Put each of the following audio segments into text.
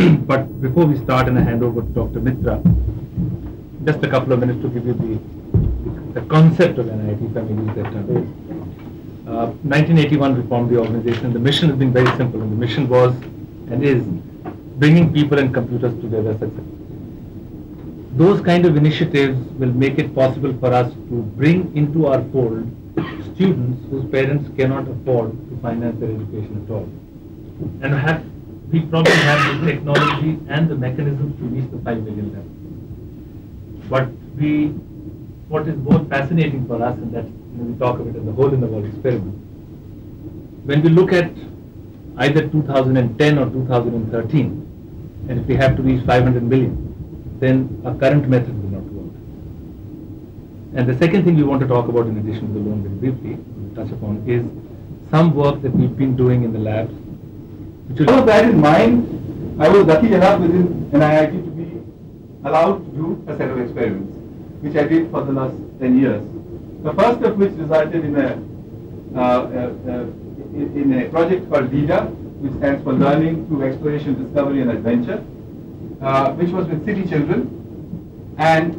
but before we start and I hand over to Dr. Mitra, just a couple of minutes to give you the, the concept of NIIT, if I may. Uh, 1981 we formed the organization. The mission has been very simple, and the mission was and is bringing people and computers together. Those kind of initiatives will make it possible for us to bring into our fold students whose parents cannot afford to finance their education at all. And have we probably have the technology and the mechanisms to reach the 5 billion level. But we, what is more fascinating for us, and that you know, we talk of it as the hole in the wall experiment, when we look at either 2010 or 2013, and if we have to reach 500 million, then our current method will not work. And the second thing we want to talk about in addition to the loan very briefly, touch upon, is some work that we've been doing in the labs. Which All of that in mind, I was lucky enough within NIIT to be allowed to do a set of experiments, which I did for the last 10 years. The first of which resulted in a, uh, uh, uh, in a project called LEADER, which stands for Learning Through Exploration, Discovery and Adventure, uh, which was with city children. And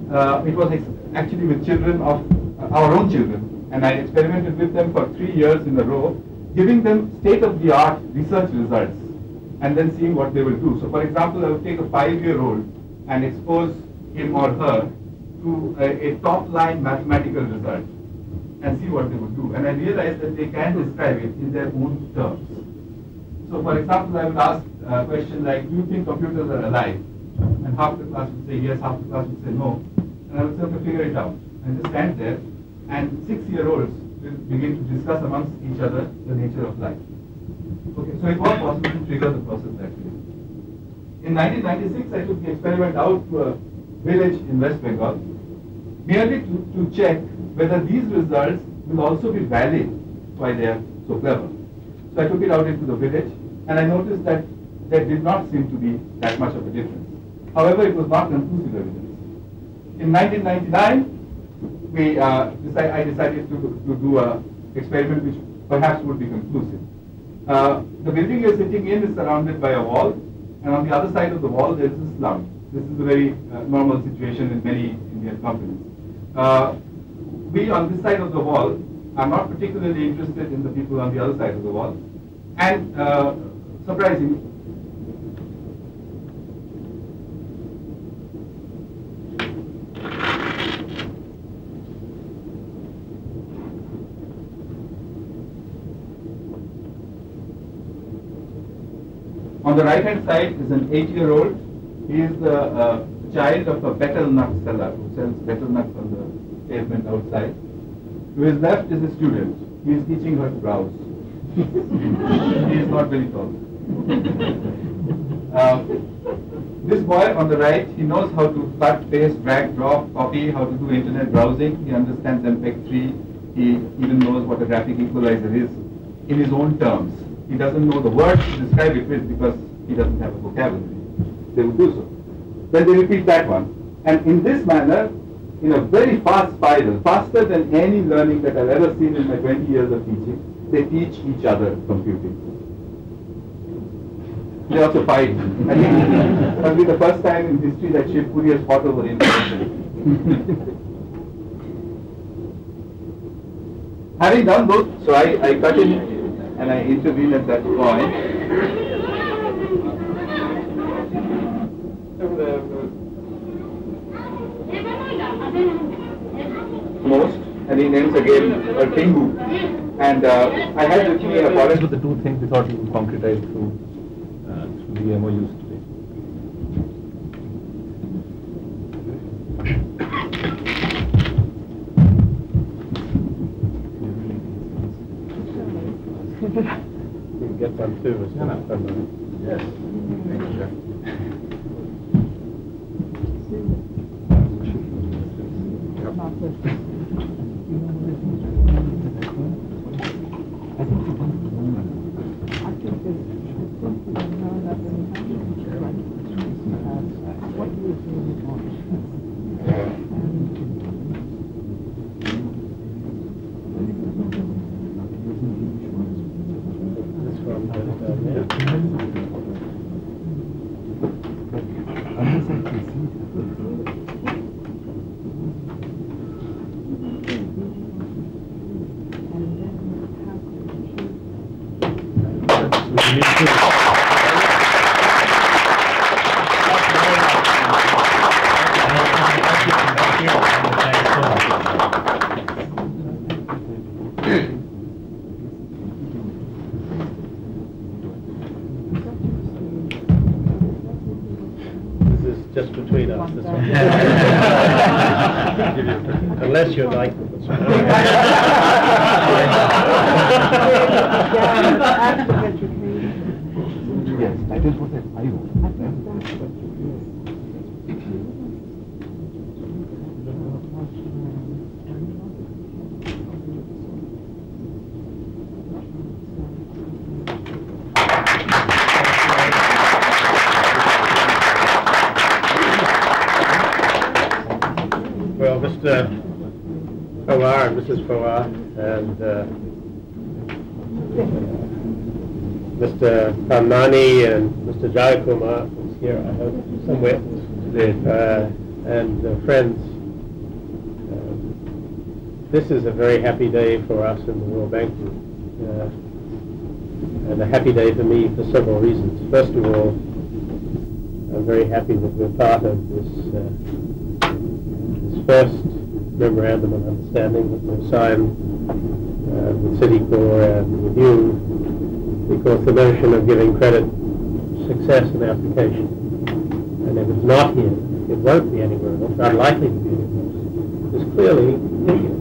it was actually with children of our own children. And I experimented with them for three years in a row, giving them state-of-the-art research results and then seeing what they will do. So for example, I would take a five-year-old and expose him or her to a, a top-line mathematical result and see what they would do. And I realized that they can describe it in their own terms. So for example, I would ask a question like, do you think computers are alive? And half the class would say yes, half the class would say no. And I would say, okay, figure it out. And just stand there, and six-year-olds will begin to discuss amongst each other the nature of life. Okay, so it was possible to trigger the process that way. In 1996, I took the experiment out to a village in West Bengal, merely to, to check whether these results will also be valid why they are so clever. So I took it out into the village, and I noticed that there did not seem to be that much of a difference. However, it was not conclusive evidence. In 1999, we, uh, decide, I decided to, to do an experiment which perhaps would be conclusive. Uh, the building you're sitting in is surrounded by a wall, and on the other side of the wall there is a slum. This is a very uh, normal situation in many Indian companies. Uh, we on this side of the wall are not particularly interested in the people on the other side of the wall, and uh, surprisingly, On the right hand side is an eight year old. He is the uh, child of a betel nut seller who sells betel nuts on the pavement outside. To his left is a student. He is teaching her to browse. he is not very tall. Um, this boy on the right, he knows how to cut, paste, drag, drop, copy, how to do internet browsing. He understands MPEG-3. He even knows what a graphic equalizer is in his own terms. He doesn't know the words to describe it with because he doesn't have a vocabulary. They would do so. Then they repeat that one. And in this manner, in a very fast spiral, faster than any learning that I've ever seen in my 20 years of teaching, they teach each other computing. They also fight. I think it must be the first time in history that Shiv Puri has fought over information. Having done those, so I, I cut in and I intervene at that point. Most, and he names again a Tingu. And uh, I had with me a forest were the two things we thought we would concretize through, uh, through the MOUs today. You too, it's not fun. Yes. This is just between us. Unless you'd like. to put some- Yes, that is what I want. Well, Mr. Pawar and Mrs. Pawar and uh, Mr. Pamnani and Mr. Jayakumar is here, I hope, somewhere, uh, and uh, friends. Um, This is a very happy day for us in the World Bank Group, uh, and a happy day for me for several reasons. First of all, I'm very happy that we're part of this uh, this first memorandum of understanding that was signed uh, with Citicorp and with you, because the notion of giving credit success in application, and if it's not here, it won't be anywhere else, unlikely to be anywhere else, is clearly here.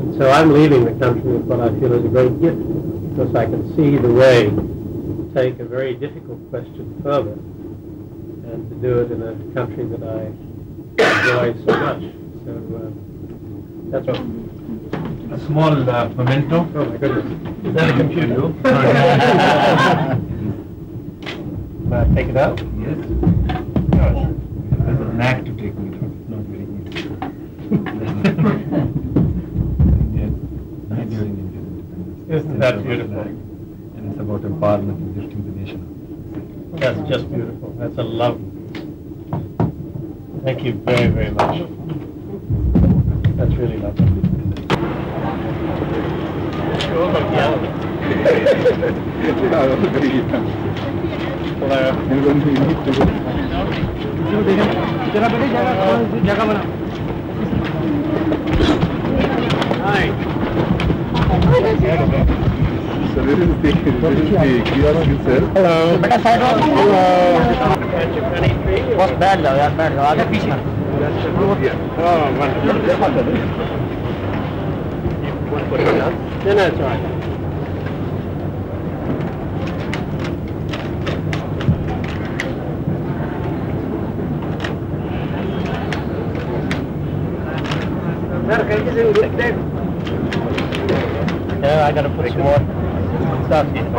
And so I'm leaving the country with what I feel is a great gift, because I can see the way to take a very difficult question further and to do it in a country that I enjoy so much. So uh, that's what. A small uh, memento. Oh my goodness! Is that a computer? Can I take it out? Yes. There's a knack to taking it out, not very easy. Indian, during Indian independence. Isn't that It's beautiful? And it's about empowerment and lifting the nation. That's just beautiful. That's a love. Thank you very, very much. That's really lovely. जरा बेटे जगह जगह बना So this is the, this is the kiosk itself. Hello. Beta side road. Hello. Boss बैठ जाओ यार बैठ जाओ आगे पीछे ना. Oh, one. You want to put it down? No, no, it's all right. Yeah, I gotta put some more stuff in. I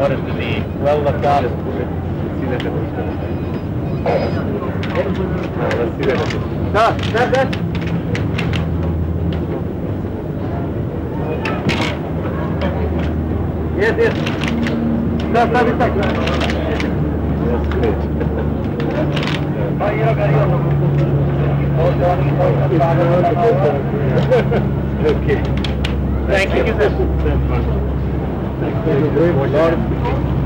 want to be well looked after. let's see that. Sir, sir, sir. Yes, yes. Sir, sir, this side. That's great. Okay. Thank you. Thank you.